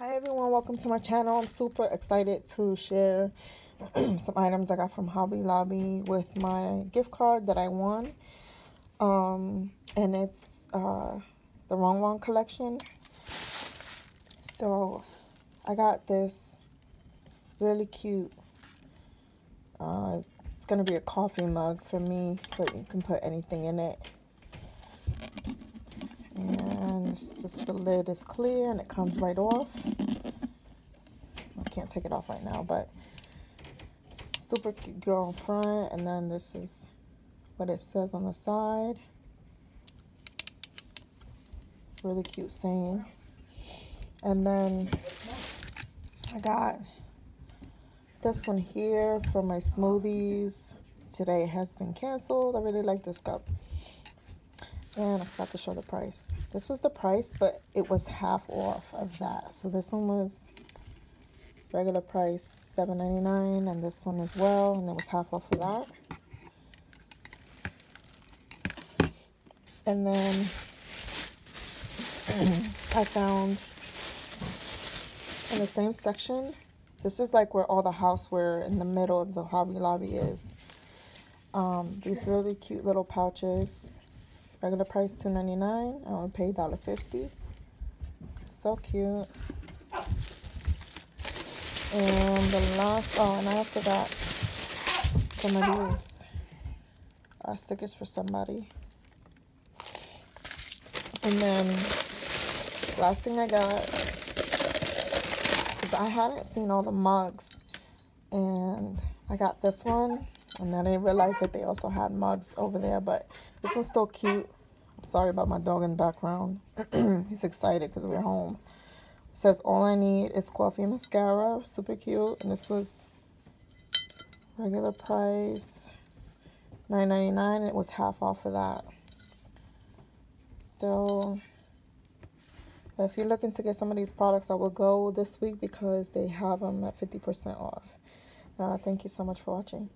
Hi everyone, welcome to my channel. I'm super excited to share some items I got from Hobby Lobby with my gift card that I won. Um, and it's uh, the Rongrong collection. So I got this really cute, uh, it's going to be a coffee mug for me, but you can put anything in it. It's just the lid is clear and it comes right off. I can't take it off right now, but super cute girl in front. And then this is what it says on the side. Really cute saying. And then I got this one here for my smoothies. Today has been canceled. I really like this cup. And I forgot to show the price. This was the price, but it was half off of that. So this one was regular price $7.99 and this one as well. And it was half off of that. And then I found in the same section, this is like where all the houseware in the middle of the Hobby Lobby is. Um, these really cute little pouches Regular price two ninety nine. I only paid $1.50. So cute. And the last, oh, and I also got some of these uh, stickers for somebody. And then last thing I got, because I hadn't seen all the mugs, and I got this one and I didn't realize that they also had mugs over there, but this one's still cute. I'm sorry about my dog in the background. He's excited because we're home. It says, all I need is coffee mascara. Super cute. And this was regular price, $9.99. It was half off of that. So, if you're looking to get some of these products, I will go this week because they have them at 50% off. Uh, thank you so much for watching.